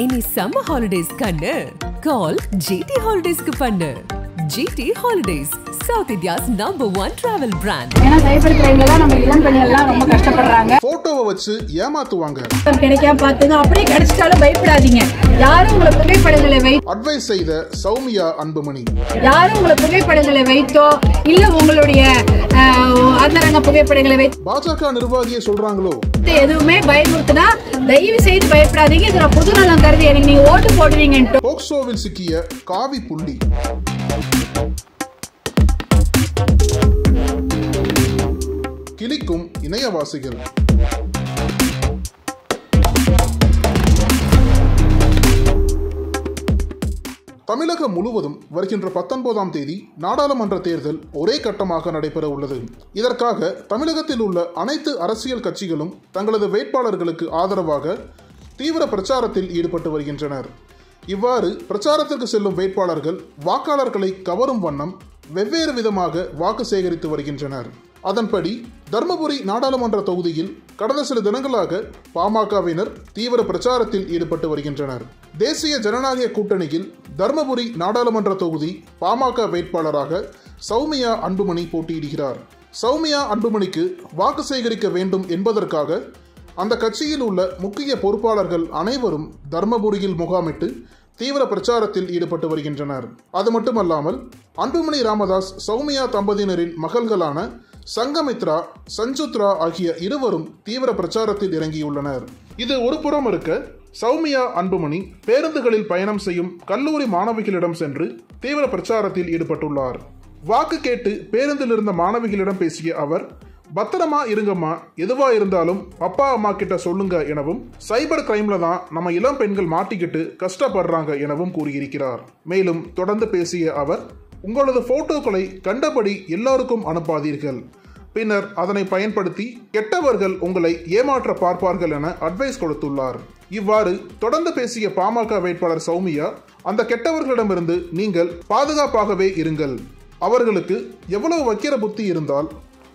இனி summer holidays கண்ணு. Call GT ஹாலிடேஸ்க்கு பண்ணு. G T holidays south India's number one travel brand ஏன்னா சைபர் கிரைம்ல நம்ம இளம் பெண்கள்லாம் ரொம்ப கஷ்டப்படுறாங்க. போட்டோவை வச்சு ஏமாத்துவாங்க. கிடைக்காம பார்த்துங்க அப்படியே கிடைச்சிட்டாலும் பயப்படாதீங்க. யாரும் உங்களை புகைப்படங்களை வை அட்வைஸ் செய்த சௌமியா அன்புமணி. யாரும் உங்களை புகைப்படங்களை வைத்தோ இல்ல உங்களுடைய ஆஹ், அந்தரங்க புகைப்படங்களை வைத்து பாஜக நிர்வாகியை சொல்றாங்களோ? எதுவுமே பயமுறுத்துனா தயவு செய்து பயப்படாதீங்க. இது நான் பொது நலம் கருதி எனக்கு நீங்க ஓட்டு போடுவீங்கன்ட்டு போக்சோவில் சிக்கிய காவி புள்ளி. கிளிக்கும் இணையவாசிகள். தமிழகம் முழுவதும் வருகின்ற பத்தொன்பதாம் தேதி நாடாளுமன்ற தேர்தல் ஒரே கட்டமாக நடைபெற உள்ளது. இதற்காக தமிழகத்தில் உள்ள அனைத்து அரசியல் கட்சிகளும் தங்களது வேட்பாளர்களுக்கு ஆதரவாக தீவிர பிரச்சாரத்தில் ஈடுபட்டு வருகின்றனர். இவ்வாறு பிரச்சாரத்திற்கு செல்லும் வேட்பாளர்கள் வாக்காளர்களை கவரும் வண்ணம் வெவ்வேறு விதமாக வாக்கு சேகரித்து வருகின்றனர். அதன்படி தர்மபுரி நாடாளுமன்ற தொகுதியில் கடந்த சில தினங்களாக பாமகவினர் தீவிர பிரச்சாரத்தில் ஈடுபட்டு வருகின்றனர். தேசிய ஜனநாயக கூட்டணியில் தர்மபுரி நாடாளுமன்ற தொகுதி பாமக வேட்பாளராக சௌமியா அன்புமணி போட்டியிடுகிறார். சௌமியா அன்புமணிக்கு வாக்கு சேகரிக்க வேண்டும் என்பதற்காக அந்த கட்சியில் உள்ள முக்கிய பொறுப்பாளர்கள் அனைவரும் தர்மபுரியில் முகாமிட்டு தீவிர பிரச்சாரத்தில் ஈடுபட்டு வருகின்றனர். அது மட்டுமல்லாமல் அன்புமணி ராமதாஸ் சௌமியா தம்பதியினரின் மகள்களான சங்கமித்ரா சஞ்சுத்ரா ஆகிய இருவரும் தீவிர பிரச்சாரத்தில் இறங்கியுள்ளனர். இது ஒரு புறம் இருக்க சௌமியா அன்புமணி பேருந்துகளில் பயணம் செய்யும் கல்லூரி மாணவிகளிடம் சென்று தீவிர பிரச்சாரத்தில் ஈடுபட்டுள்ளார். வாக்கு கேட்டு பேருந்தில் இருந்த மாணவிகளிடம் பேசிய அவர் பத்திரமா இருங்கம்மா. எதுவா இருந்தாலும் அப்பா அம்மா கிட்ட சொல்லுங்க எனவும் சைபர் கிரைம்ல தான் நம்ம இளம் பெண்கள் மாட்டிக்கிட்டு கஷ்டப்படுறாங்க எனவும் கூறியிருக்கிறார். மேலும் தொடர்ந்து பேசிய அவர் உங்களது போட்டோக்களை கண்டபடி எல்லாருக்கும் அனுப்பாதீர்கள். பின்னர் அதனை பயன்படுத்தி கெட்டவர்கள் உங்களை ஏமாற்ற பார்ப்பார்கள் என அட்வைஸ் கொடுத்துள்ளார். இவ்வாறு தொடர்ந்து பேசிய பாமக வேட்பாளர் சௌமியா அந்த கெட்டவர்களிடமிருந்து நீங்கள் பாதுகாப்பாகவே இருங்கள். அவர்களுக்கு எவ்வளவு வக்கிர புத்தி இருந்தால்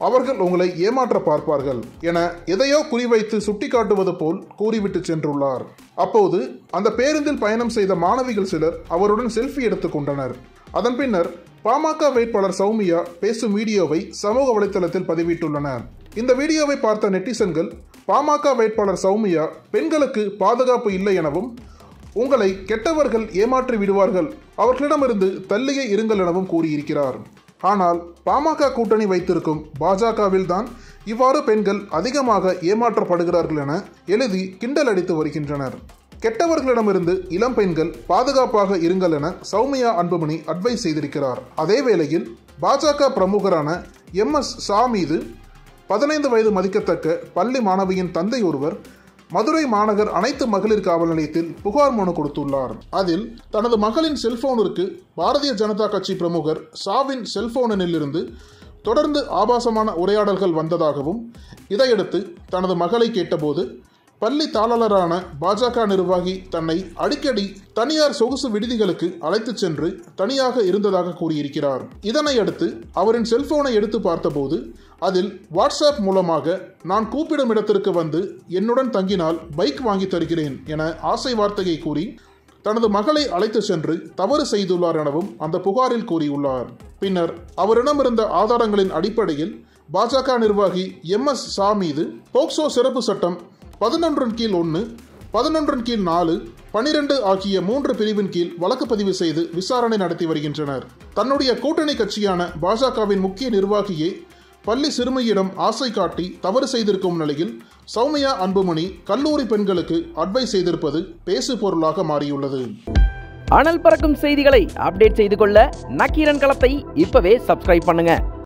அவர்கள் உங்களை ஏமாற்ற பார்ப்பார்கள் என எதையோ குறிவைத்து சுட்டிக்காட்டுவது போல் கூறிவிட்டு சென்றுள்ளார். அப்போது அந்த பேருந்தில் பயணம் செய்த மாணவிகள் சிலர் அவருடன் செல்ஃபி எடுத்துக்கொண்டனர் அதன் பின்னர் பாமக வேட்பாளர் சௌமியா பேசும் வீடியோவை சமூக வலைதளத்தில் பதிவிட்டுள்ளனர். இந்த வீடியோவை பார்த்த நெட்டிசன்கள் பாமக வேட்பாளர் சௌமியா பெண்களுக்கு பாதுகாப்பு இல்லை எனவும் உங்களை கெட்டவர்கள் ஏமாற்றி விடுவார்கள். அவர்களிடமிருந்து தள்ளியே இருங்கள் எனவும் கூறியிருக்கிறார். ஆனால் பாமக கூட்டணி வைத்திருக்கும் பாஜகவில் தான் இவ்வாறு பெண்கள் அதிகமாக ஏமாற்றப்படுகிறார்கள் என எழுதி கிண்டல் அடித்து வருகின்றனர். கெட்டவர்களிடமிருந்து இளம் பெண்கள் பாதுகாப்பாக இருங்கள் என சௌமியா அன்புமணி அட்வைஸ் செய்திருக்கிறார். அதே வேளையில் பாஜக பிரமுகரான எம் எஸ் ஷா மீது பதினைந்து வயது மதிக்கத்தக்க பள்ளி மாணவியின் தந்தை ஒருவர் மதுரை மாநகர் அனைத்து மகளிர் காவல் நிலையத்தில் புகார் மனு கொடுத்துள்ளார். அதில் தனது மகளின் செல்போனிற்கு பாரதிய ஜனதா கட்சி பிரமுகர் சாவின் செல்போனிலிருந்து தொடர்ந்து ஆபாசமான உரையாடல்கள் வந்ததாகவும் இதையடுத்து தனது மகளை கேட்டபோது பள்ளி தாளரான பாஜக நிர்வாகி தன்னை அடிக்கடி தனியார் சொகுசு விடுதிகளுக்கு அழைத்துச் சென்று தனியாக இருந்ததாக கூறியிருக்கிறார். இதனை அடுத்து அவரின் செல்போனை எடுத்து பார்த்தபோது அதில் வாட்ஸ்அப் மூலமாக நான் கூப்பிடும் இடத்திற்கு வந்து என்னுடன் தங்கினால் பைக் வாங்கி தருகிறேன் என ஆசை வார்த்தையை கூறி தனது மகளை அழைத்து சென்று தவறு செய்துள்ளார் எனவும் அந்த புகாரில் கூறியுள்ளார். பின்னர் அவரிடமிருந்த ஆதாரங்களின் அடிப்படையில் பாஜக நிர்வாகி எம் எஸ் சா மீது போக்சோ சிறப்பு சட்டம் பதினொன்றின் கீழ் ஒன்று பதினொன்றின் கீழ் நாலு பனிரெண்டு ஆகிய மூன்று பிரிவின் கீழ் வழக்கு பதிவு செய்து விசாரணை நடத்தி வருகின்றனர். தன்னுடைய கூட்டணி கட்சியான பாஜகவின் முக்கிய நிர்வாகியே பள்ளி சிறுமியிடம் ஆசை காட்டி தவறு செய்திருக்கும் நிலையில் சௌமியா அன்புமணி கல்லூரி பெண்களுக்கு அட்வைஸ் செய்திருப்பது பேசு பொருளாக மாறியுள்ளது. அனல் பறக்கும் செய்திகளை அப்டேட் செய்து கொள்ள நக்கீரன் களத்தை இப்பவே சப்ஸ்கிரைப் பண்ணுங்க.